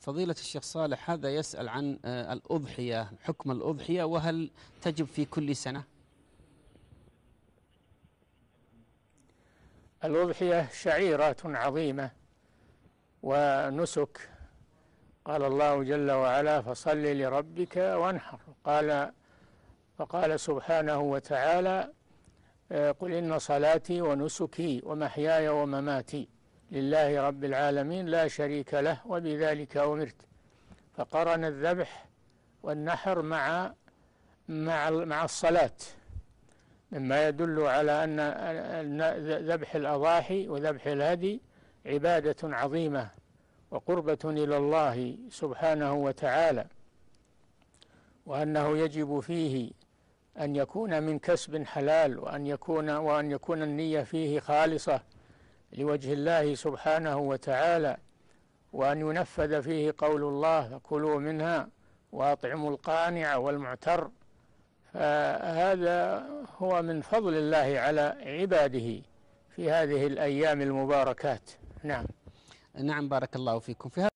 فضيلة الشيخ صالح هذا يسأل عن آه، الأضحية حكم الأضحية وهل تجب في كل سنة؟ الأضحية شعيرة عظيمة ونسك. قال الله جل وعلا فصل لربك وانحر. قال فقال سبحانه وتعالى آه، قل إن صلاتي ونسكي ومحياي ومماتي. لله رب العالمين لا شريك له وبذلك أمرت. فقرن الذبح والنحر مع مع مع الصلاة. مما يدل على أن ذبح الأضاحي وذبح الهدي عبادة عظيمة وقربة إلى الله سبحانه وتعالى وأنه يجب فيه أن يكون من كسب حلال وأن يكون وأن يكون النية فيه خالصة. لوجه الله سبحانه وتعالى وأن ينفذ فيه قول الله فكلوا منها وأطعموا القانع والمعتر فهذا هو من فضل الله على عباده في هذه الأيام المباركات. نعم. نعم بارك الله فيكم. في